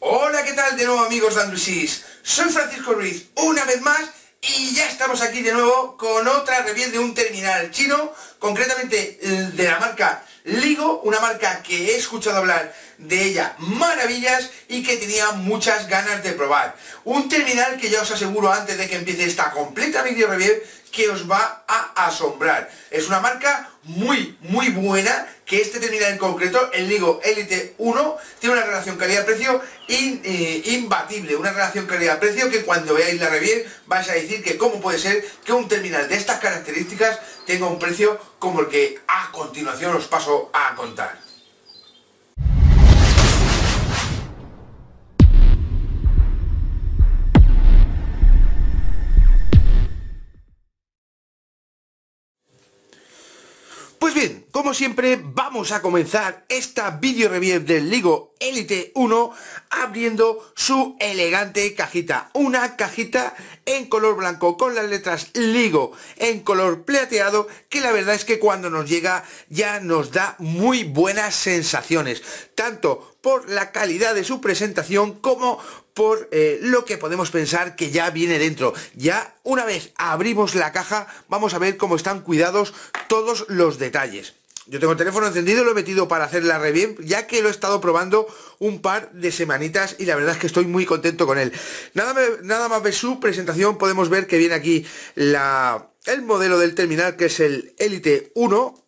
Hola, ¿qué tal de nuevo amigos de Andrusís? Soy Francisco Ruiz, una vez más, y ya estamos aquí de nuevo con otra review de un terminal chino, concretamente de la marca Ligo, una marca que he escuchado hablar de ella maravillas y que tenía muchas ganas de probar. Un terminal que ya os aseguro antes de que empiece esta completa video review que os va a asombrar. Es una marca muy, muy buena, que este terminal en concreto, el Ligo Elite 1, tiene una relación calidad-precio eh, imbatible, una relación calidad-precio que cuando veáis la review vais a decir que cómo puede ser que un terminal de estas características tenga un precio como el que a continuación os paso a contar. Pues bien, como siempre, vamos a comenzar esta video review del Ligo Elite 1 abriendo su elegante cajita. Una cajita en color blanco con las letras Ligo en color plateado que la verdad es que cuando nos llega ya nos da muy buenas sensaciones. Tanto por la calidad de su presentación como por eh, lo que podemos pensar que ya viene dentro. Ya una vez abrimos la caja, vamos a ver cómo están cuidados todos los detalles. Yo tengo el teléfono encendido, lo he metido para hacer la review, ya que lo he estado probando un par de semanitas y la verdad es que estoy muy contento con él. Nada, más ver su presentación, podemos ver que viene aquí el modelo del terminal, que es el Elite 1.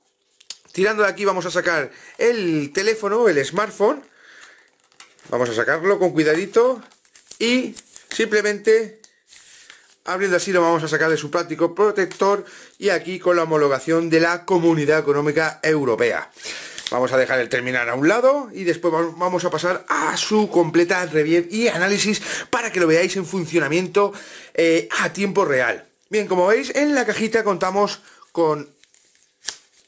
Tirando de aquí vamos a sacar el teléfono, el smartphone. Vamos a sacarlo con cuidadito y simplemente abriendo así lo vamos a sacar de su práctico protector y aquí con la homologación de la Comunidad Económica Europea. Vamos a dejar el terminal a un lado y después vamos a pasar a su completa review y análisis para que lo veáis en funcionamiento eh, a tiempo real. Bien, como veis, en la cajita contamos con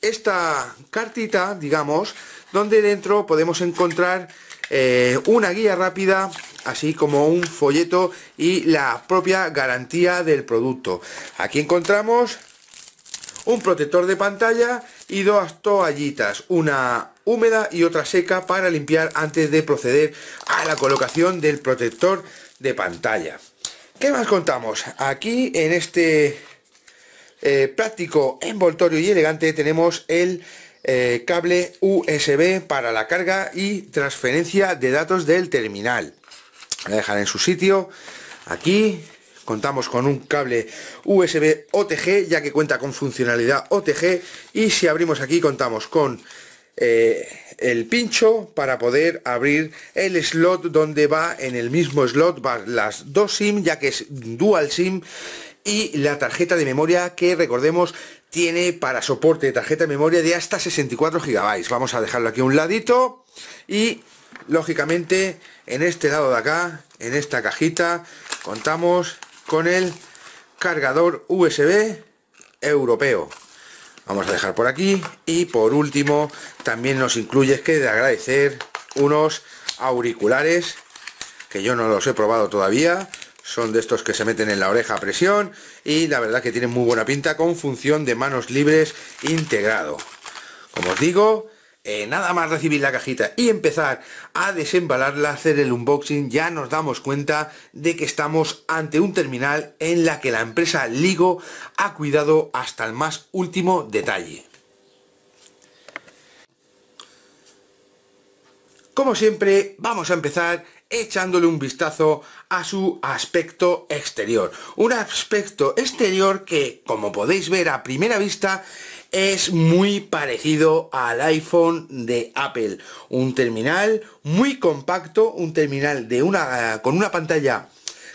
esta cartita, digamos, donde dentro podemos encontrar eh, una guía rápida así como un folleto y la propia garantía del producto. Aquí encontramos un protector de pantalla y dos toallitas, una húmeda y otra seca para limpiar antes de proceder a la colocación del protector de pantalla. ¿Qué más contamos? Aquí en este eh, práctico envoltorio y elegante tenemos el eh, cable USB para la carga y transferencia de datos del terminal. Voy a dejar en su sitio. Aquí contamos con un cable USB OTG ya que cuenta con funcionalidad OTG y si abrimos aquí contamos con eh, el pincho para poder abrir el slot donde va en el mismo slot va las dos SIM ya que es dual SIM y la tarjeta de memoria que recordemos tiene para soporte de tarjeta de memoria de hasta 64 GB vamos a dejarlo aquí a un ladito y lógicamente en este lado de acá en esta cajita contamos con el cargador USB europeo. Vamos a dejar por aquí y por último también nos incluye que de agradecer unos auriculares que yo no los he probado todavía son de estos que se meten en la oreja a presión y la verdad que tienen muy buena pinta con función de manos libres integrado como os digo eh, nada más recibir la cajita y empezar a desembalarla, hacer el unboxing, ya nos damos cuenta de que estamos ante un terminal en la que la empresa Ligo ha cuidado hasta el más último detalle. Como siempre, vamos a empezar echándole un vistazo a su aspecto exterior. Un aspecto exterior que, como podéis ver a primera vista, es muy parecido al iPhone de Apple. Un terminal muy compacto, un terminal de una, con una pantalla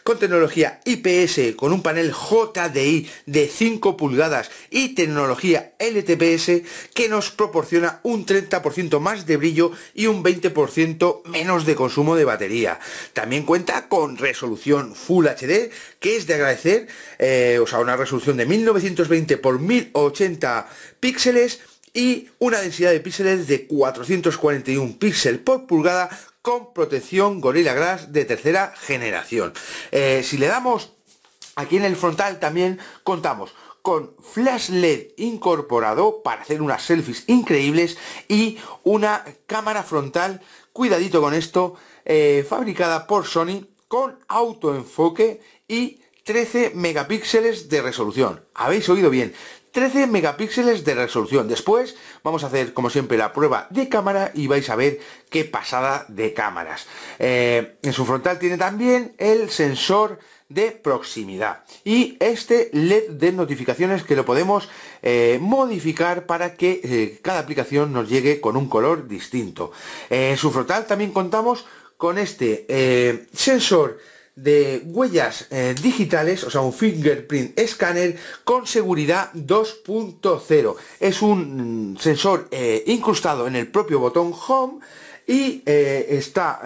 con tecnología IPS, con un panel JDI de 5 pulgadas y tecnología LTPS que nos proporciona un 30% más de brillo y un 20% menos de consumo de batería. También cuenta con resolución Full HD, que es de agradecer, eh, o sea, una resolución de 1920 x 1080 píxeles y una densidad de píxeles de 441 píxeles por pulgada con protección Gorilla Glass de tercera generación. Eh, si le damos aquí en el frontal también contamos con flash LED incorporado para hacer unas selfies increíbles y una cámara frontal cuidadito con esto, eh, fabricada por Sony con autoenfoque y 13 megapíxeles de resolución. Habéis oído bien, 13 megapíxeles de resolución. Después vamos a hacer, como siempre, la prueba de cámara y vais a ver qué pasada de cámaras. Eh, en su frontal tiene también el sensor de proximidad y este LED de notificaciones que lo podemos eh, modificar para que eh, cada aplicación nos llegue con un color distinto. en su frontal también contamos con este sensor de huellas eh, digitales, o sea, un fingerprint scanner con seguridad 2.0. Es un mm, sensor eh, incrustado en el propio botón Home y eh, está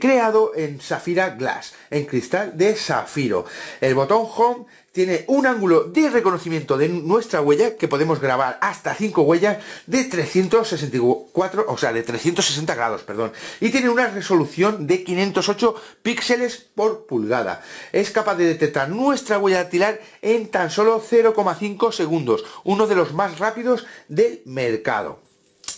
creado en Safira Glass, en cristal de zafiro. El botón Home tiene un ángulo de reconocimiento de nuestra huella que podemos grabar hasta 5 huellas de 364, o sea, de 360 grados, perdón. Y tiene una resolución de 508 píxeles por pulgada. Es capaz de detectar nuestra huella dactilar en tan solo 0,5 segundos, uno de los más rápidos del mercado.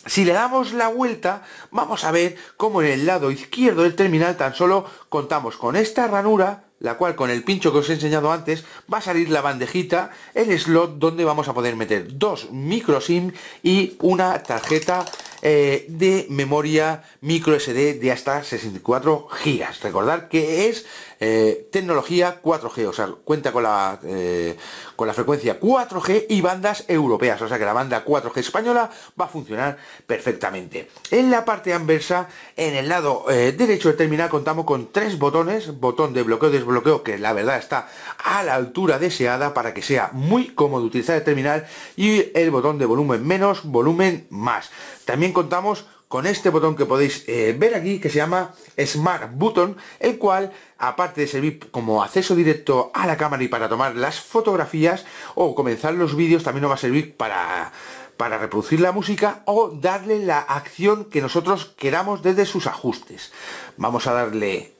Si le damos la vuelta, vamos a ver cómo en el lado izquierdo del terminal tan solo contamos con esta ranura la cual con el pincho que os he enseñado antes va a salir la bandejita, el slot donde vamos a poder meter dos micro SIM y una tarjeta eh, de memoria micro SD de hasta 64 gigas. Recordad que es eh, tecnología 4G, o sea, cuenta con la, eh, con la frecuencia 4G y bandas europeas, o sea que la banda 4G española va a funcionar perfectamente. En la parte anversa, en el lado derecho del terminal contamos con tres botones, botón de bloqueo desbloqueo que la verdad está a la altura deseada para que sea muy cómodo utilizar el terminal y el botón de volumen menos, volumen más. También contamos con este botón que podéis eh, ver aquí que se llama Smart Button, el cual aparte de servir como acceso directo a la cámara y para tomar las fotografías o comenzar los vídeos, también nos va a servir para, para reproducir la música o darle la acción que nosotros queramos desde sus ajustes. Vamos a darle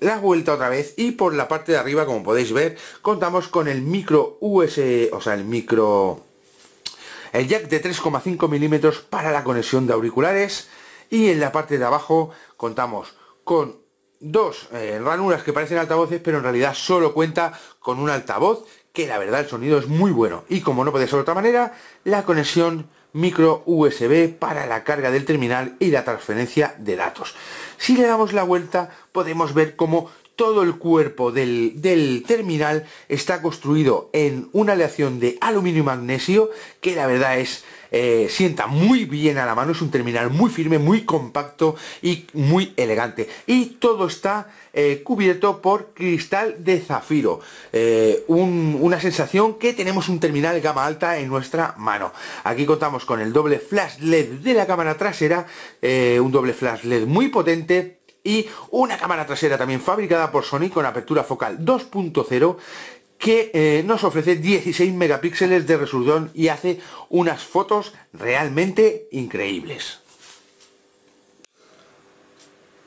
la vuelta otra vez y por la parte de arriba, como podéis ver, contamos con el micro USB, o sea, el micro el jack de 3,5 milímetros para la conexión de auriculares y en la parte de abajo contamos con dos eh, ranuras que parecen altavoces pero en realidad solo cuenta con un altavoz que la verdad el sonido es muy bueno y como no puede ser de otra manera la conexión micro USB para la carga del terminal y la transferencia de datos. Si le damos la vuelta podemos ver cómo todo el cuerpo del, terminal está construido en una aleación de aluminio y magnesio que la verdad es eh, sienta muy bien a la mano, es un terminal muy firme, muy compacto y muy elegante. Y todo está eh, cubierto por cristal de zafiro. Eh, una sensación que tenemos un terminal gama alta en nuestra mano. Aquí contamos con el doble flash LED de la cámara trasera, un doble flash LED muy potente y una cámara trasera también fabricada por Sony con apertura focal 2.0 que eh, nos ofrece 16 megapíxeles de resolución y hace unas fotos realmente increíbles.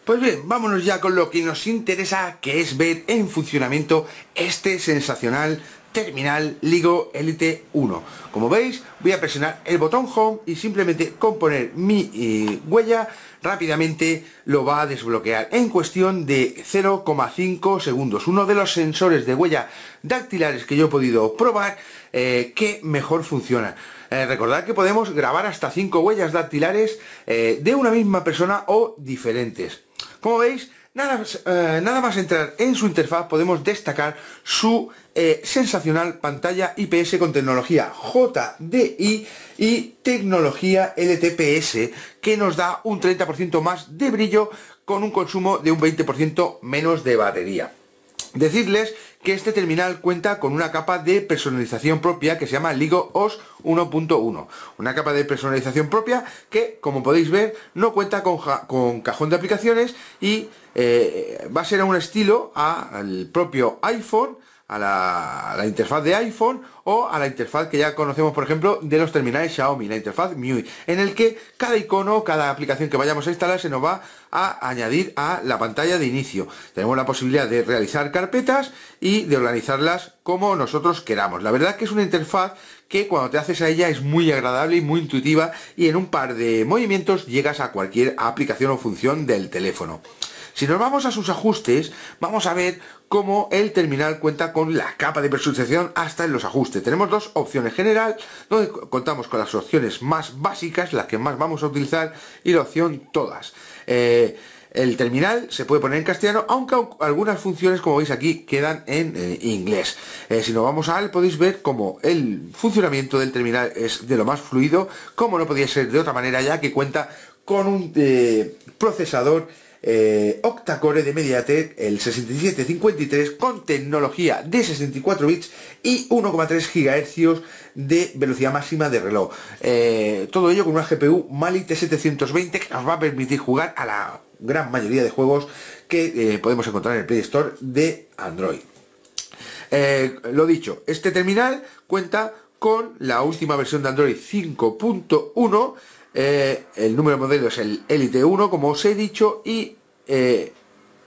Pues bien, vámonos ya con lo que nos interesa, que es ver en funcionamiento este sensacional terminal LIGO Elite 1. Como veis, voy a presionar el botón Home y simplemente con poner mi eh, huella rápidamente lo va a desbloquear en cuestión de 0,5 segundos. Uno de los sensores de huella dactilares que yo he podido probar eh, que mejor funciona. Eh, recordad que podemos grabar hasta 5 huellas dactilares de una misma persona o diferentes. Como veis, nada, eh, nada más entrar en su interfaz podemos destacar su eh, sensacional pantalla IPS con tecnología JDI y tecnología LTPS que nos da un 30% más de brillo con un consumo de un 20% menos de batería. Decirles que este terminal cuenta con una capa de personalización propia que se llama Ligo OS 1.1. Una capa de personalización propia que, como podéis ver, no cuenta con, con cajón de aplicaciones y eh, va a ser a un estilo al propio iPhone a la, interfaz de iPhone o a la interfaz que ya conocemos, por ejemplo, de los terminales Xiaomi, la interfaz MIUI, en el que cada icono, cada aplicación que vayamos a instalar se nos va a añadir a la pantalla de inicio. Tenemos la posibilidad de realizar carpetas y de organizarlas como nosotros queramos. La verdad que es una interfaz que cuando te haces a ella es muy agradable y muy intuitiva y en un par de movimientos llegas a cualquier aplicación o función del teléfono. Si nos vamos a sus ajustes, vamos a ver cómo el terminal cuenta con la capa de personalización hasta en los ajustes. Tenemos dos opciones general, donde contamos con las opciones más básicas, las que más vamos a utilizar, y la opción todas. Eh, el terminal se puede poner en castellano, aunque algunas funciones, como veis aquí, quedan en eh, inglés. Eh, si nos vamos a él, podéis ver cómo el funcionamiento del terminal es de lo más fluido, como no podía ser de otra manera, ya que cuenta con un procesador eh, octa-core de MediaTek, el 6753, con tecnología de 64 bits y 1,3 GHz de velocidad máxima de reloj. Eh, todo ello con una GPU Mali T720 que nos va a permitir jugar a la gran mayoría de juegos que eh, podemos encontrar en el Play Store de Android. lo dicho, este terminal cuenta con la última versión de Android 5.1 eh, el número de modelo es el Elite 1, como os he dicho, y eh,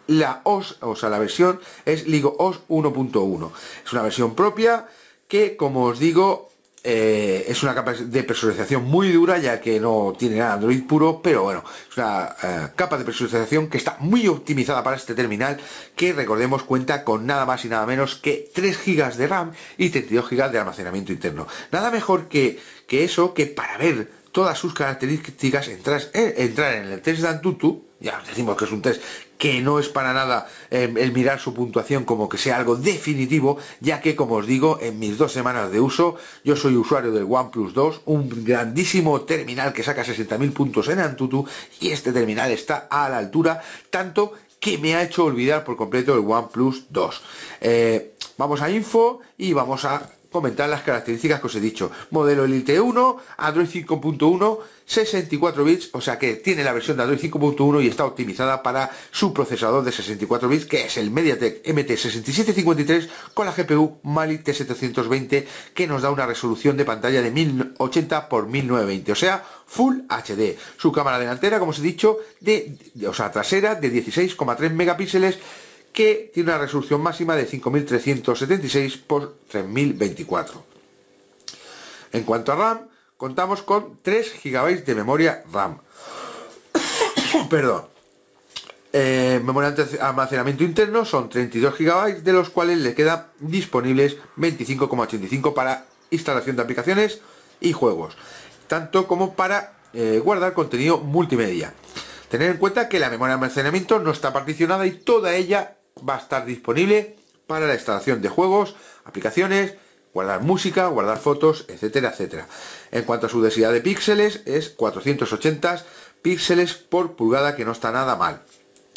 la OS, o sea, la versión es Ligo OS 1.1. Es una versión propia que, como os digo, eh, es una capa de personalización muy dura, ya que no tiene nada Android puro, pero bueno, es una capa de personalización que está muy optimizada para este terminal, que recordemos cuenta con nada más y nada menos que 3 GB de RAM y 32 GB de almacenamiento interno. Nada mejor que, que eso, que para ver todas sus características, entrar, eh, entrar en el test de Antutu, ya decimos que es un test que no es para nada em, el mirar su puntuación como que sea algo definitivo, ya que como os digo, en mis dos semanas de uso, yo soy usuario del OnePlus 2, un grandísimo terminal que saca 60.000 puntos en Antutu, y este terminal está a la altura, tanto que me ha hecho olvidar por completo el OnePlus 2. Eh, vamos a info y vamos a comentar las características que os he dicho. Modelo Elite 1, Android 5.1, 64 bits, o sea que tiene la versión de Android 5.1 y está optimizada para su procesador de 64 bits, que es el MediaTek MT6753 con la GPU Mali T720, que nos da una resolución de pantalla de 1080 x 1920, o sea, Full HD. Su cámara delantera, como os he dicho, de, o sea, trasera de 16,3 megapíxeles que tiene una resolución máxima de 5376 x 3024. En cuanto a RAM, contamos con 3 GB de memoria RAM. Perdón. Eh, memoria de almacenamiento interno son 32 GB, de los cuales le quedan disponibles 25,85 para instalación de aplicaciones y juegos, tanto como para eh, guardar contenido multimedia. Tener en cuenta que la memoria de almacenamiento no está particionada y toda ella va a estar disponible para la instalación de juegos, aplicaciones, guardar música, guardar fotos, etcétera, etcétera. En cuanto a su densidad de píxeles, es 480 píxeles por pulgada, que no está nada mal.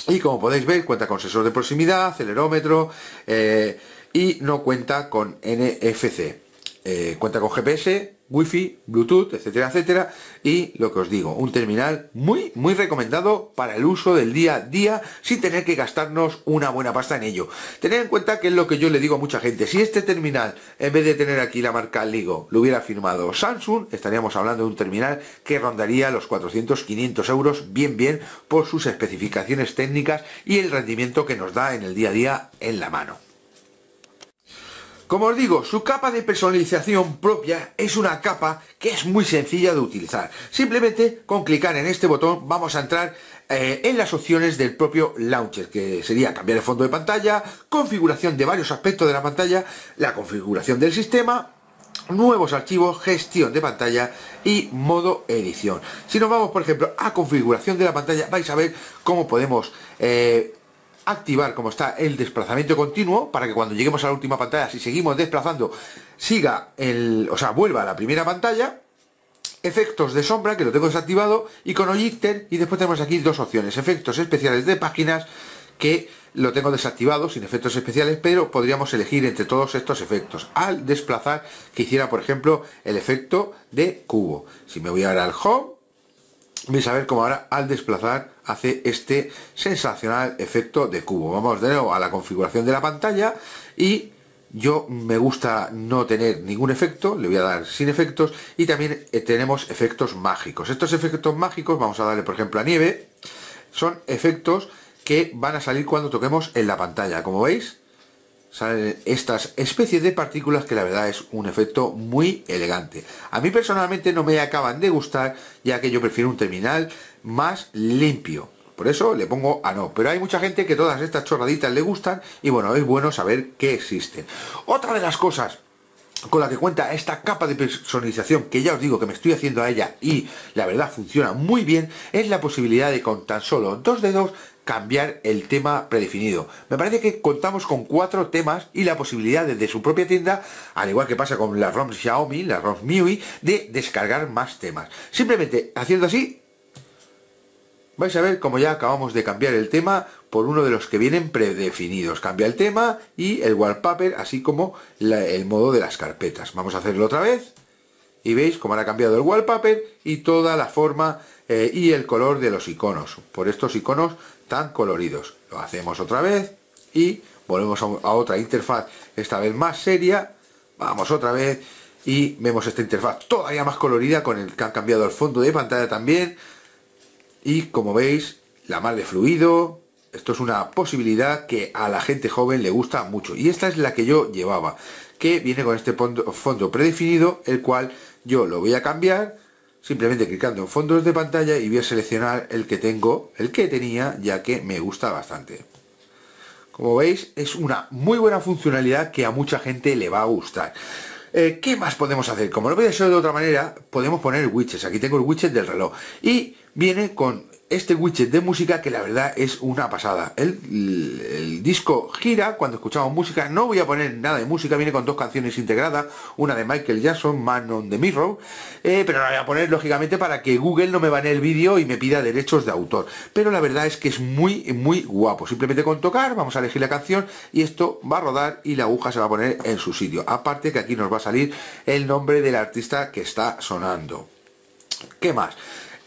Y como podéis ver, cuenta con sensor de proximidad, acelerómetro eh, y no cuenta con NFC. Eh, cuenta con GPS, Wi-Fi, Bluetooth, etcétera, etcétera. Y lo que os digo, un terminal muy, muy recomendado para el uso del día a día sin tener que gastarnos una buena pasta en ello. Tened en cuenta que es lo que yo le digo a mucha gente. Si este terminal, en vez de tener aquí la marca Ligo, lo hubiera firmado Samsung, estaríamos hablando de un terminal que rondaría los 400-500 euros bien, bien por sus especificaciones técnicas y el rendimiento que nos da en el día a día en la mano. Como os digo, su capa de personalización propia es una capa que es muy sencilla de utilizar. Simplemente con clicar en este botón vamos a entrar eh, en las opciones del propio launcher, que sería cambiar el fondo de pantalla, configuración de varios aspectos de la pantalla, la configuración del sistema, nuevos archivos, gestión de pantalla y modo edición. Si nos vamos, por ejemplo, a configuración de la pantalla, vais a ver cómo podemos eh, activar como está el desplazamiento continuo para que cuando lleguemos a la última pantalla, si seguimos desplazando, siga el, o sea, vuelva a la primera pantalla. Efectos de sombra, que lo tengo desactivado, y con Ojicter, y después tenemos aquí dos opciones, efectos especiales de páginas, que lo tengo desactivado sin efectos especiales, pero podríamos elegir entre todos estos efectos al desplazar que hiciera, por ejemplo, el efecto de cubo. Si me voy ahora al home, vais a ver cómo ahora al desplazar hace este sensacional efecto de cubo. Vamos de nuevo a la configuración de la pantalla y yo me gusta no tener ningún efecto, le voy a dar sin efectos y también eh, tenemos efectos mágicos. Estos efectos mágicos, vamos a darle por ejemplo a nieve, son efectos que van a salir cuando toquemos en la pantalla. Como veis, salen estas especies de partículas que la verdad es un efecto muy elegante. A mí personalmente no me acaban de gustar ya que yo prefiero un terminal más limpio. Por eso le pongo a no. Pero hay mucha gente que todas estas chorraditas le gustan y bueno, es bueno saber que existen. Otra de las cosas con la que cuenta esta capa de personalización que ya os digo que me estoy haciendo a ella y la verdad funciona muy bien es la posibilidad de con tan solo dos dedos cambiar el tema predefinido. Me parece que contamos con cuatro temas y la posibilidad desde su propia tienda, al igual que pasa con la ROM Xiaomi, la ROM MIUI, de descargar más temas. Simplemente haciendo así, vais a ver como ya acabamos de cambiar el tema por uno de los que vienen predefinidos. Cambia el tema y el wallpaper, así como el modo de las carpetas. Vamos a hacerlo otra vez y veis cómo ha cambiado el wallpaper y toda la forma eh, y el color de los iconos. Por estos iconos tan coloridos. Lo hacemos otra vez y volvemos a, otra interfaz, esta vez más seria. Vamos otra vez y vemos esta interfaz todavía más colorida con el que han cambiado el fondo de pantalla también. Y como veis, la más de fluido. Esto es una posibilidad que a la gente joven le gusta mucho. Y esta es la que yo llevaba, que viene con este fondo predefinido, el cual yo lo voy a cambiar simplemente clicando en fondos de pantalla y voy a seleccionar el que tengo, el que tenía, ya que me gusta bastante. Como veis, es una muy buena funcionalidad que a mucha gente le va a gustar. Eh, ¿Qué más podemos hacer? Como lo voy a hacer de otra manera, podemos poner widgets. Aquí tengo el widget del reloj. Y viene con este widget de música que la verdad es una pasada. El, disco gira cuando escuchamos música. No voy a poner nada de música, viene con dos canciones integradas. Una de Michael Jackson, Man on the Mirror. Eh, pero la voy a poner lógicamente para que Google no me banee el vídeo y me pida derechos de autor. Pero la verdad es que es muy, muy guapo. Simplemente con tocar, vamos a elegir la canción y esto va a rodar y la aguja se va a poner en su sitio. Aparte que aquí nos va a salir el nombre del artista que está sonando. ¿Qué más?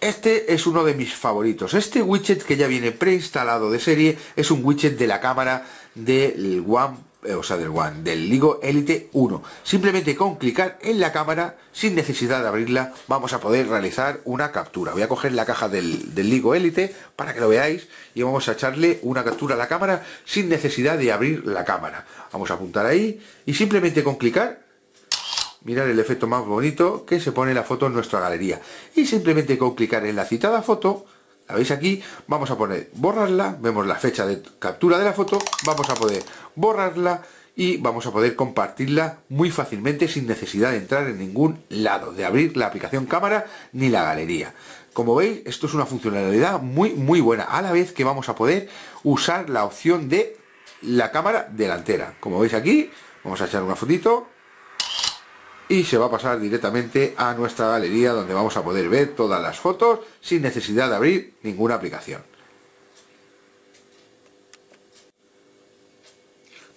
Este es uno de mis favoritos. Este widget que ya viene preinstalado de serie es un widget de la cámara del One, eh, o sea, del One, del Ligo Elite 1. Simplemente con clicar en la cámara, sin necesidad de abrirla, vamos a poder realizar una captura. Voy a coger la caja del, del Ligo Elite para que lo veáis y vamos a echarle una captura a la cámara sin necesidad de abrir la cámara. Vamos a apuntar ahí y simplemente con clicar mirar el efecto más bonito que se pone la foto en nuestra galería. Y simplemente con clicar en la citada foto, la veis aquí, vamos a poner borrarla, vemos la fecha de captura de la foto, vamos a poder borrarla y vamos a poder compartirla muy fácilmente sin necesidad de entrar en ningún lado, de abrir la aplicación cámara ni la galería. Como veis, esto es una funcionalidad muy muy buena, a la vez que vamos a poder usar la opción de la cámara delantera. Como veis aquí, vamos a echar una fotito, y se va a pasar directamente a nuestra galería donde vamos a poder ver todas las fotos sin necesidad de abrir ninguna aplicación.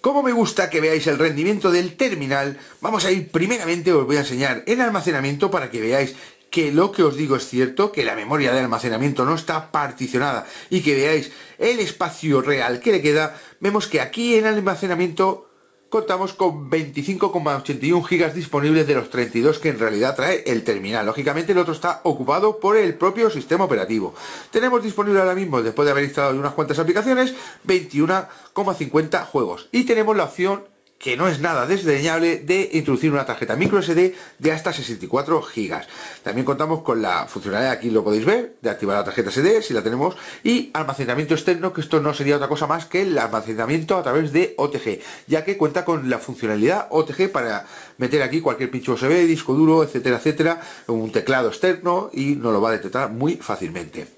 Como me gusta que veáis el rendimiento del terminal, vamos a ir primeramente, os voy a enseñar en almacenamiento para que veáis que lo que os digo es cierto, que la memoria de almacenamiento no está particionada y que veáis el espacio real que le queda, vemos que aquí en almacenamiento contamos con 25,81 gigas disponibles de los 32 que en realidad trae el terminal. Lógicamente el otro está ocupado por el propio sistema operativo. Tenemos disponible ahora mismo, después de haber instalado unas cuantas aplicaciones, 21,50 juegos. Y tenemos la opción que no es nada desdeñable de introducir una tarjeta micro SD de hasta 64 gigas. También contamos con la funcionalidad, aquí lo podéis ver, de activar la tarjeta SD si la tenemos y almacenamiento externo, que esto no sería otra cosa más que el almacenamiento a través de OTG, ya que cuenta con la funcionalidad OTG para meter aquí cualquier pincho USB, disco duro, etcétera, etcétera, un teclado externo y nos lo va a detectar muy fácilmente.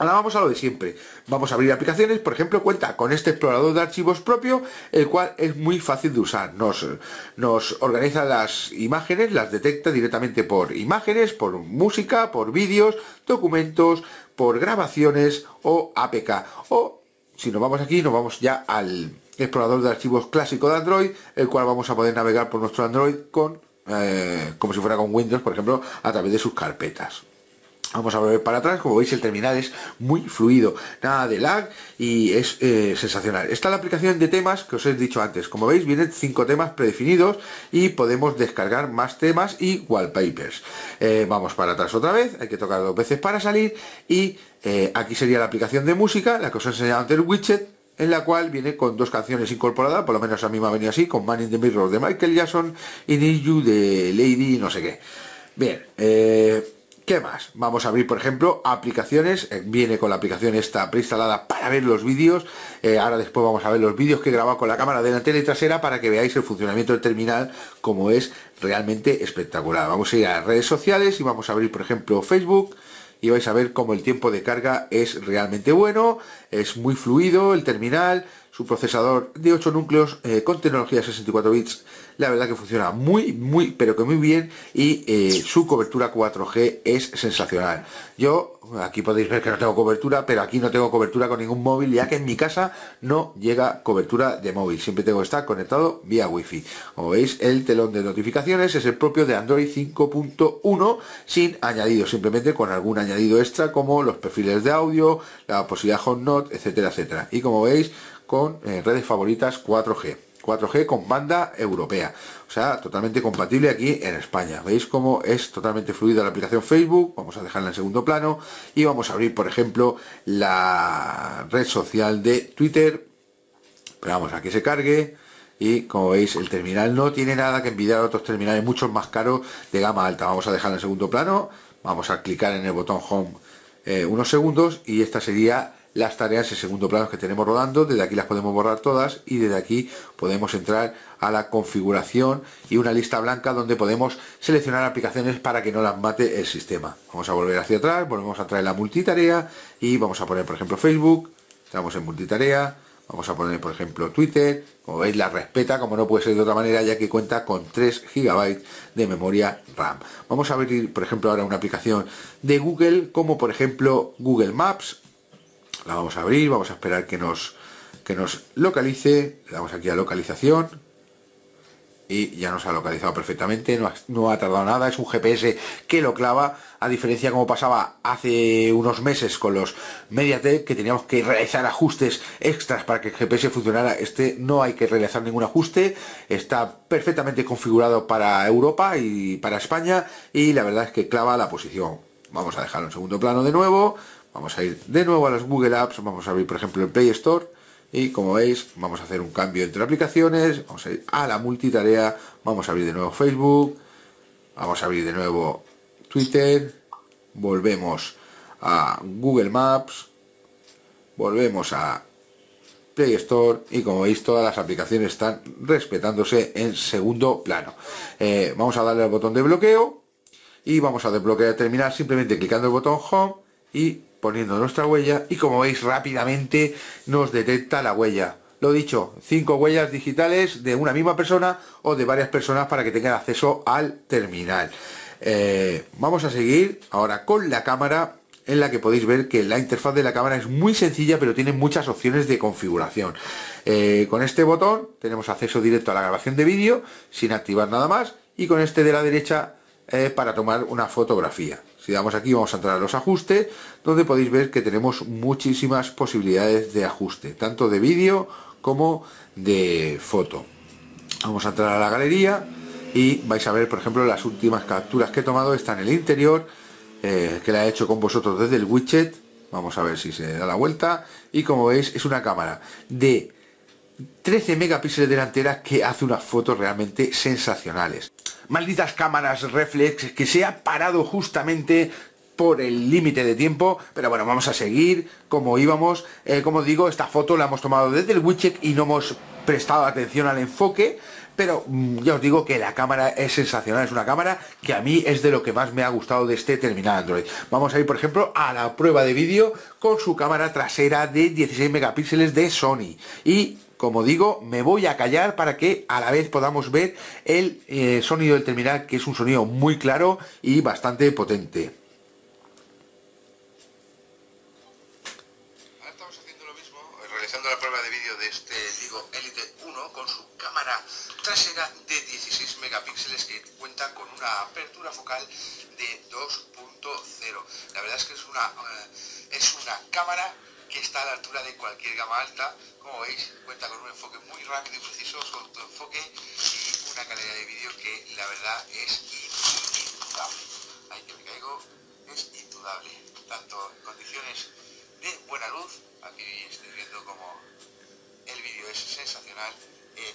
Ahora vamos a lo de siempre. Vamos a abrir aplicaciones, por ejemplo, cuenta con este explorador de archivos propio, el cual es muy fácil de usar. Nos, organiza las imágenes, las detecta directamente por imágenes, por música, por vídeos, documentos, por grabaciones o APK. O si nos vamos aquí, nos vamos ya al explorador de archivos clásico de Android, el cual vamos a poder navegar por nuestro Android con, eh, como si fuera con Windows, por ejemplo, a través de sus carpetas. Vamos a volver para atrás, como veis el terminal es muy fluido, nada de lag y es eh, sensacional. Está la aplicación de temas que os he dicho antes, como veis vienen cinco temas predefinidos y podemos descargar más temas y wallpapers. Eh, vamos para atrás otra vez, hay que tocar dos veces para salir y eh, aquí sería la aplicación de música, la que os he enseñado antes el widget, en la cual viene con dos canciones incorporadas, por lo menos a mí me ha venido así, con Man in the Mirror de Michael Jackson y Need You de Lady no sé qué. Bien, ¿Qué más? Vamos a abrir, por ejemplo, aplicaciones. Eh, viene con la aplicación esta preinstalada para ver los vídeos. Eh, ahora después vamos a ver los vídeos que he grabado con la cámara delantera y trasera para que veáis el funcionamiento del terminal como es realmente espectacular. Vamos a ir a redes sociales y vamos a abrir, por ejemplo, Facebook y vais a ver cómo el tiempo de carga es realmente bueno, es muy fluido el terminal, su procesador de 8 núcleos eh, con tecnología 64 bits, la verdad que funciona muy, muy, pero que muy bien y eh, su cobertura 4G es sensacional. Yo, aquí podéis ver que no tengo cobertura, pero aquí no tengo cobertura con ningún móvil, ya que en mi casa no llega cobertura de móvil, siempre tengo que estar conectado vía wifi. Como veis, el telón de notificaciones es el propio de Android 5.1 sin añadido, simplemente con algún añadido extra como los perfiles de audio, la posibilidad Home Note, etcétera, etcétera. Y como veis, con eh, redes favoritas 4G. 4G con banda europea. O sea, totalmente compatible aquí en España. ¿Veis cómo es totalmente fluida la aplicación Facebook? Vamos a dejarla en segundo plano. Y vamos a abrir, por ejemplo, la red social de Twitter. Esperamos a que se cargue. Y como veis, el terminal no tiene nada que envidiar a otros terminales mucho más caros de gama alta. Vamos a dejarla en segundo plano. Vamos a clicar en el botón Home eh, unos segundos. Y esta sería las tareas en segundo plano que tenemos rodando, desde aquí las podemos borrar todas y desde aquí podemos entrar a la configuración y una lista blanca donde podemos seleccionar aplicaciones para que no las mate el sistema. Vamos a volver hacia atrás, volvemos a traer la multitarea y vamos a poner por ejemplo Facebook, estamos en multitarea, vamos a poner por ejemplo Twitter, como veis la respeta como no puede ser de otra manera ya que cuenta con 3 GB de memoria RAM. Vamos a abrir por ejemplo ahora una aplicación de Google como por ejemplo Google Maps la vamos a abrir, vamos a esperar que nos, que nos localice, le damos aquí a localización. Y ya nos ha localizado perfectamente, no ha, no ha, tardado nada, es un GPS que lo clava, a diferencia como pasaba hace unos meses con los Mediatek, que teníamos que realizar ajustes extras para que el GPS funcionara, este no hay que realizar ningún ajuste, está perfectamente configurado para Europa y para España. Y la verdad es que clava la posición. Vamos a dejarlo en segundo plano de nuevo, Vamos a ir de nuevo a las Google Apps, vamos a abrir por ejemplo el Play Store y como veis vamos a hacer un cambio entre aplicaciones, vamos a ir a la multitarea, vamos a abrir de nuevo Facebook, vamos a abrir de nuevo Twitter, volvemos a Google Maps, volvemos a Play Store y como veis todas las aplicaciones están respetándose en segundo plano. Eh, vamos a darle al botón de bloqueo y vamos a desbloquear terminal simplemente clicando el botón Home y poniendo nuestra huella y como veis rápidamente nos detecta la huella. Lo dicho, cinco huellas digitales de una misma persona o de varias personas para que tengan acceso al terminal. Eh, vamos a seguir ahora con la cámara en la que podéis ver que la interfaz de la cámara es muy sencilla pero tiene muchas opciones de configuración. Eh, con este botón tenemos acceso directo a la grabación de vídeo sin activar nada más y con este de la derecha eh, para tomar una fotografía. Si damos aquí vamos a entrar a los ajustes, donde podéis ver que tenemos muchísimas posibilidades de ajuste, tanto de vídeo como de foto. Vamos a entrar a la galería y vais a ver, por ejemplo, las últimas capturas que he tomado están en el interior, eh, que la he hecho con vosotros desde el widget. Vamos a ver si se da la vuelta. Y como veis, es una cámara de 13 megapíxeles delantera que hace unas fotos realmente sensacionales malditas cámaras reflex que se ha parado justamente por el límite de tiempo, pero bueno, vamos a seguir como íbamos. Eh, como digo, esta foto la hemos tomado desde el widget y no hemos prestado atención al enfoque, pero mm, ya os digo que la cámara es sensacional, es una cámara que a mí es de lo que más me ha gustado de este terminal Android. Vamos a ir, por ejemplo, a la prueba de vídeo con su cámara trasera de 16 megapíxeles de Sony y como digo, me voy a callar para que a la vez podamos ver el eh, sonido del terminal, que es un sonido muy claro y bastante potente. Ahora estamos haciendo lo mismo, realizando la prueba de vídeo de este Ligo Elite 1 con su cámara trasera de 16 megapíxeles que cuenta con una apertura focal de 2.0. La verdad es que es una, eh, es una cámara que está a la altura de cualquier gama alta. Como veis, cuenta con un enfoque muy rápido y preciso, con enfoque y una calidad de vídeo que la verdad es indudable. Ahí que me caigo, es indudable. Tanto en condiciones de buena luz, aquí estoy viendo como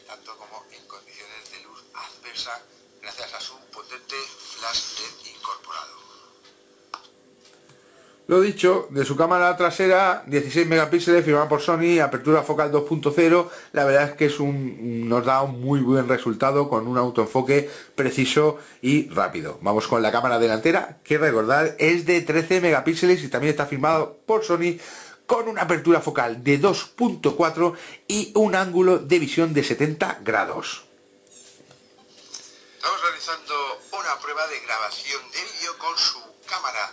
tanto como en condiciones de luz adversa gracias a su potente flash LED incorporado. Lo dicho, de su cámara trasera, 16 megapíxeles, firmada por Sony, apertura focal 2.0, la verdad es que es un, nos da un muy buen resultado con un autoenfoque preciso y rápido. Vamos con la cámara delantera, que recordar es de 13 megapíxeles y también está firmado por Sony con una apertura focal de 2.4 y un ángulo de visión de 70 grados. Estamos realizando una prueba de grabación de vídeo con su cámara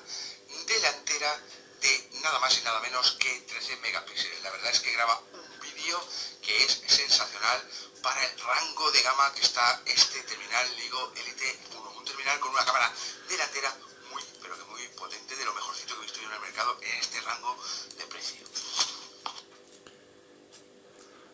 delantera de nada más y nada menos que 13 megapíxeles. La verdad es que graba un vídeo que es sensacional para el rango de gama que está este terminal LIGO Elite 1. Un terminal con una cámara delantera muy, pero que muy potente, de lo mejorcito que he visto yo en el mercado en este rango de precio.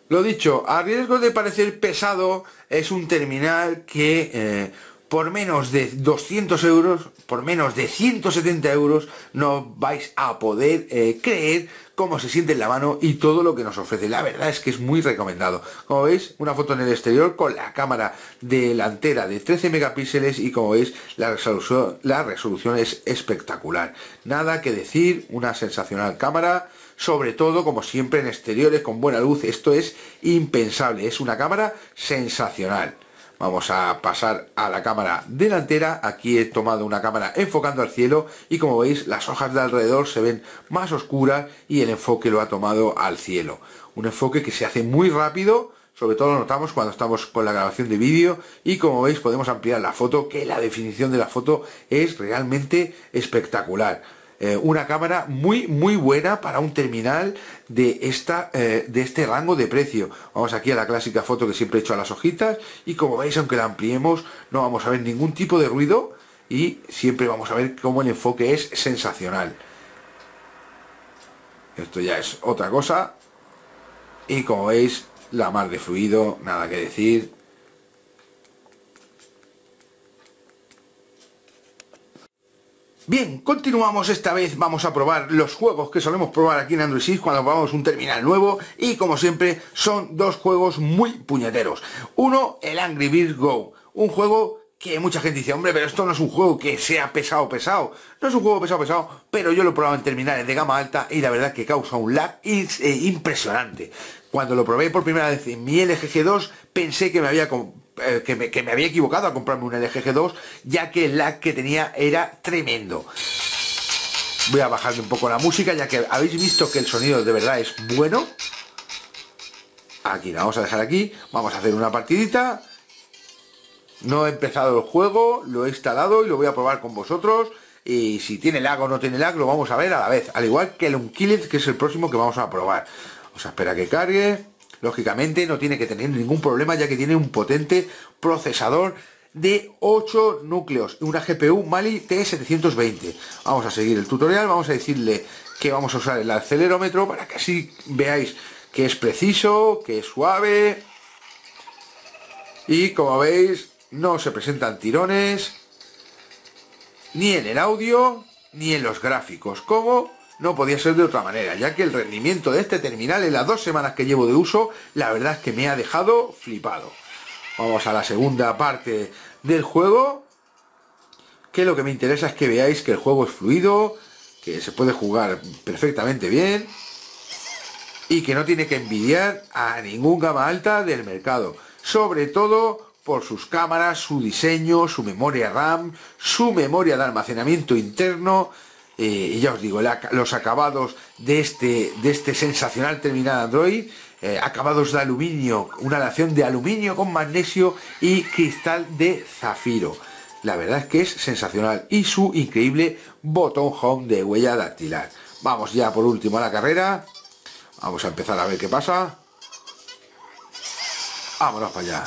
Lo dicho, a riesgo de parecer pesado, es un terminal que eh, por menos de 200 euros, por menos de 170 euros, no vais a poder eh, creer cómo se siente en la mano y todo lo que nos ofrece. La verdad es que es muy recomendado. Como veis, una foto en el exterior con la cámara delantera de 13 megapíxeles y como veis, la resolución, la resolución es espectacular. Nada que decir, una sensacional cámara sobre todo como siempre en exteriores con buena luz esto es impensable es una cámara sensacional Vamos a pasar a la cámara delantera. Aquí he tomado una cámara enfocando al cielo y como veis las hojas de alrededor se ven más oscuras y el enfoque lo ha tomado al cielo. Un enfoque que se hace muy rápido, sobre todo lo notamos cuando estamos con la grabación de vídeo y como veis podemos ampliar la foto que la definición de la foto es realmente espectacular. Eh, una cámara muy muy buena para un terminal de esta eh, de este rango de precio. Vamos aquí a la clásica foto que siempre he hecho a las hojitas y como veis aunque la ampliemos no vamos a ver ningún tipo de ruido y siempre vamos a ver cómo el enfoque es sensacional. Esto ya es otra cosa. Y como veis la mar de fluido nada que decir Bien, continuamos esta vez, vamos a probar los juegos que solemos probar aquí en Android 6 cuando probamos un terminal nuevo y como siempre son dos juegos muy puñeteros. Uno, el Angry Birds Go, un juego que mucha gente dice, hombre, pero esto no es un juego que sea pesado, pesado. No es un juego pesado, pesado, pero yo lo he probado en terminales de gama alta y la verdad que causa un lag eh, impresionante. Cuando lo probé por primera vez en mi LG G2 pensé que me había eh, que, me, había equivocado a comprarme un LG G2, ya que el lag que tenía era tremendo. Voy a bajarle un poco la música, ya que habéis visto que el sonido de verdad es bueno. Aquí, la vamos a dejar aquí. Vamos a hacer una partidita. No he empezado el juego, lo he instalado y lo voy a probar con vosotros. Y si tiene lag o no tiene lag, lo vamos a ver a la vez. Al igual que el Unkilled, que es el próximo que vamos a probar. Vamos a esperar que cargue lógicamente no tiene que tener ningún problema ya que tiene un potente procesador de 8 núcleos y una GPU Mali T720. Vamos a seguir el tutorial, vamos a decirle que vamos a usar el acelerómetro para que así veáis que es preciso, que es suave. Y como veis, no se presentan tirones ni en el audio ni en los gráficos, como no podía ser de otra manera, ya que el rendimiento de este terminal en las dos semanas que llevo de uso, la verdad es que me ha dejado flipado. Vamos a la segunda parte del juego, que lo que me interesa es que veáis que el juego es fluido, que se puede jugar perfectamente bien y que no tiene que envidiar a ningún gama alta del mercado, sobre todo por sus cámaras, su diseño, su memoria RAM, su memoria de almacenamiento interno, eh, y ya os digo, los acabados de este, de este sensacional terminal Android, eh, acabados de aluminio, una aleación de aluminio con magnesio y cristal de zafiro. La verdad es que es sensacional y su increíble botón home de huella dactilar. Vamos ya por último a la carrera. Vamos a empezar a ver qué pasa. Vámonos para allá.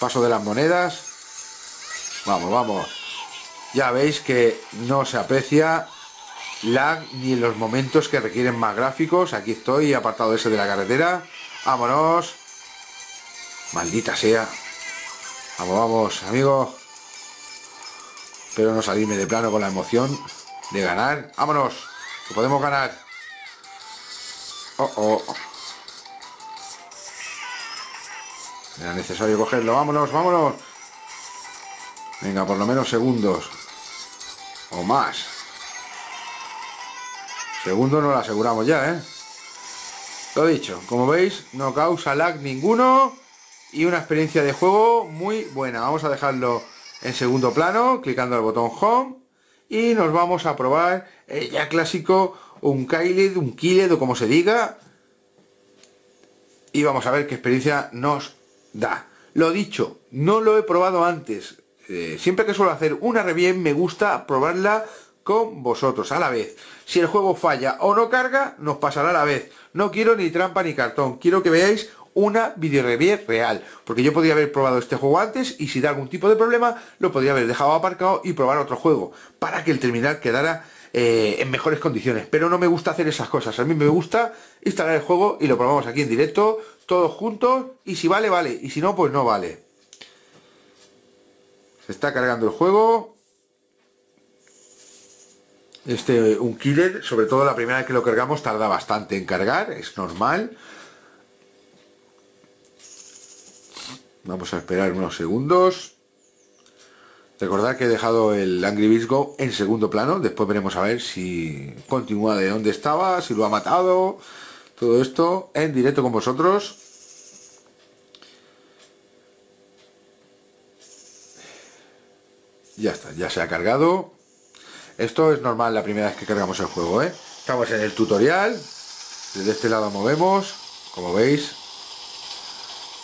Paso de las monedas. Vamos, vamos ya veis que no se aprecia lag ni en los momentos que requieren más gráficos. Aquí estoy, apartado ese de la carretera. Vámonos. Maldita sea. Vamos, vamos, amigos. Espero no salirme de plano con la emoción de ganar. Vámonos, que podemos ganar. Oh, oh. Era necesario cogerlo. Vámonos, vámonos. Venga, por lo menos segundos. O más. Segundo no lo aseguramos ya, ¿eh? Lo dicho, como veis, no causa lag ninguno y una experiencia de juego muy buena. Vamos a dejarlo en segundo plano, clicando el botón Home y nos vamos a probar el ya clásico un Kyled, un Killed o como se diga y vamos a ver qué experiencia nos da. Lo dicho, no lo he probado antes. Eh, siempre que suelo hacer una review me gusta probarla con vosotros a la vez. Si el juego falla o no carga, nos pasará a la vez. No quiero ni trampa ni cartón. Quiero que veáis una video review real. Porque yo podría haber probado este juego antes y si da algún tipo de problema, lo podría haber dejado aparcado y probar otro juego. Para que el terminal quedara eh, en mejores condiciones. Pero no me gusta hacer esas cosas. A mí me gusta instalar el juego y lo probamos aquí en directo, todos juntos. Y si vale, vale. Y si no, pues no vale. Se está cargando el juego. Este, un killer, sobre todo la primera vez que lo cargamos tarda bastante en cargar, es normal. Vamos a esperar unos segundos. Recordad que he dejado el Angry en segundo plano. Después veremos a ver si continúa de dónde estaba, si lo ha matado. Todo esto en directo con vosotros. Ya está, ya se ha cargado. Esto es normal la primera vez que cargamos el juego, ¿eh? Estamos en el tutorial. Desde este lado movemos, como veis.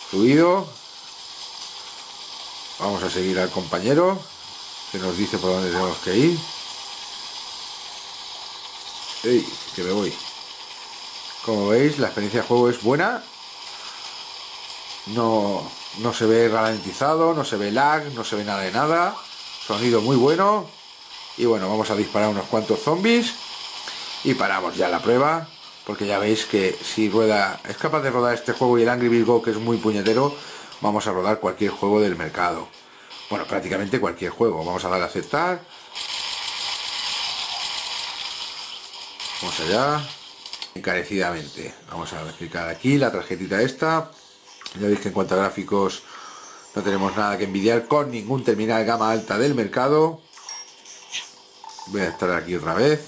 Fluido. Vamos a seguir al compañero, que nos dice por dónde tenemos que ir. ¡Ey! Que me voy. Como veis, la experiencia de juego es buena. No, no se ve ralentizado, no se ve lag, no se ve nada de nada. Sonido muy bueno y bueno, vamos a disparar unos cuantos zombies y paramos ya la prueba, porque ya veis que si rueda, es capaz de rodar este juego y el Angry Birds Go, que es muy puñetero, vamos a rodar cualquier juego del mercado. Bueno, prácticamente cualquier juego. Vamos a darle a aceptar. Vamos allá. Encarecidamente. Vamos a clicar aquí la tarjetita esta. Ya veis que en cuanto a gráficos no tenemos nada que envidiar con ningún terminal gama alta del mercado. Voy a estar aquí otra vez.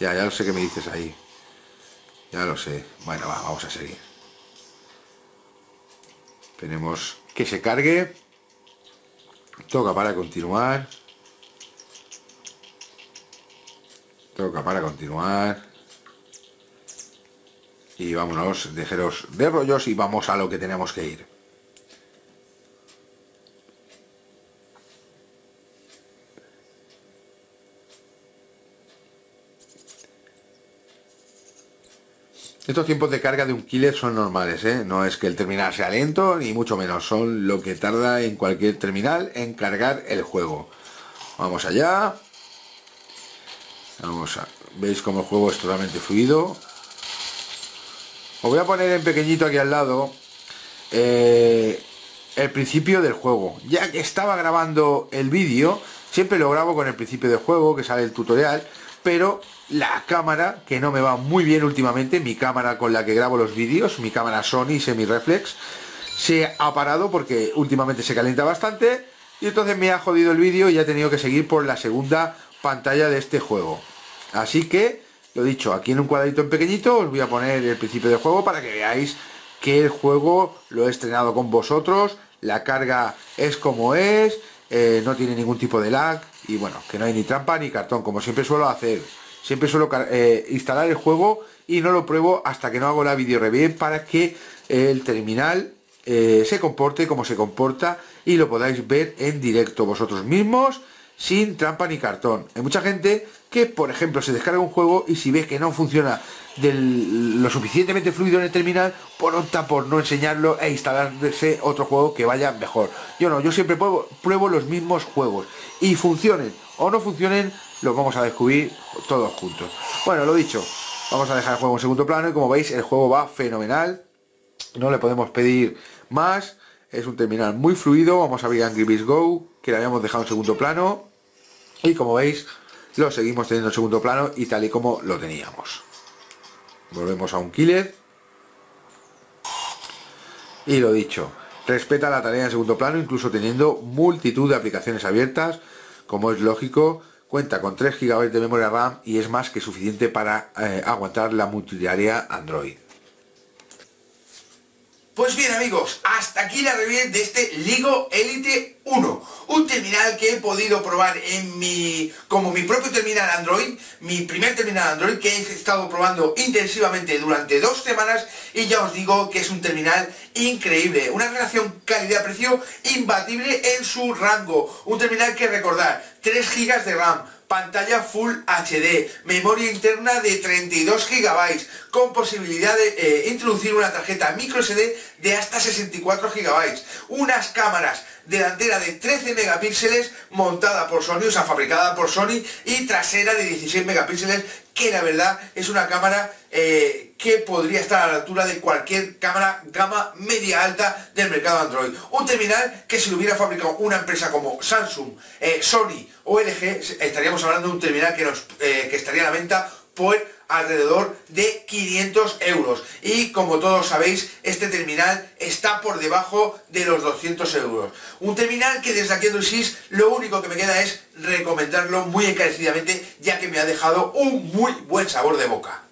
Ya, ya lo sé que me dices ahí. Ya lo sé. Bueno, va, vamos a seguir. Tenemos que se cargue. Toca para continuar. Toca para continuar. Y vámonos, dejeros de rollos y vamos a lo que tenemos que ir. Estos tiempos de carga de un killer son normales, ¿eh? No es que el terminal sea lento, ni mucho menos. Son lo que tarda en cualquier terminal en cargar el juego. Vamos allá. Vamos a... Veis como el juego es totalmente fluido. Os voy a poner en pequeñito aquí al lado eh, el principio del juego. Ya que estaba grabando el vídeo, siempre lo grabo con el principio del juego, que sale el tutorial, pero la cámara, que no me va muy bien últimamente, mi cámara con la que grabo los vídeos, mi cámara Sony semi-reflex, se ha parado porque últimamente se calienta bastante y entonces me ha jodido el vídeo y he tenido que seguir por la segunda pantalla de este juego. Así que, lo dicho, aquí en un cuadrito en pequeñito os voy a poner el principio del juego para que veáis que el juego lo he estrenado con vosotros, la carga es como es, eh, no tiene ningún tipo de lag y bueno, que no hay ni trampa ni cartón, como siempre suelo hacer. Siempre suelo eh, instalar el juego y no lo pruebo hasta que no hago la video review para que el terminal eh, se comporte como se comporta y lo podáis ver en directo vosotros mismos sin trampa ni cartón. Hay mucha gente que, por ejemplo, se descarga un juego y si ve que no funciona lo suficientemente fluido en el terminal, por pues opta por no enseñarlo e instalarse otro juego que vaya mejor. Yo no, yo siempre pruebo, pruebo los mismos juegos y funcionen o no funcionen, los vamos a descubrir todos juntos. Bueno, lo dicho, vamos a dejar el juego en segundo plano y como veis el juego va fenomenal. No le podemos pedir más. Es un terminal muy fluido. Vamos a abrir Angry Birds Go, que le habíamos dejado en segundo plano. Y como veis, lo seguimos teniendo en segundo plano y tal y como lo teníamos. Volvemos a un killer. Y lo dicho, respeta la tarea en segundo plano, incluso teniendo multitud de aplicaciones abiertas, como es lógico, cuenta con 3 GB de memoria RAM y es más que suficiente para eh, aguantar la multitarea Android. Pues bien amigos, hasta aquí la review de este Ligo Elite 1, un terminal que he podido probar en mi, como mi propio terminal Android, mi primer terminal Android que he estado probando intensivamente durante dos semanas y ya os digo que es un terminal increíble, una relación calidad-precio imbatible en su rango, un terminal que recordar, 3 GB de RAM, pantalla Full HD, memoria interna de 32 GB, con posibilidad de eh, introducir una tarjeta micro SD de hasta 64 GB, unas cámaras delantera de 13 megapíxeles montada por Sony, o sea, fabricada por Sony, y trasera de 16 megapíxeles, que la verdad es una cámara eh, que podría estar a la altura de cualquier cámara gama media alta del mercado Android. Un terminal que si lo hubiera fabricado una empresa como Samsung, eh, Sony o LG, estaríamos hablando de un terminal que, nos, eh, que estaría a la venta por alrededor de 500 euros. Y como todos sabéis este terminal está por debajo de los 200 euros. Un terminal que desde aquí en SIS lo único que me queda es recomendarlo muy encarecidamente ya que me ha dejado un muy buen sabor de boca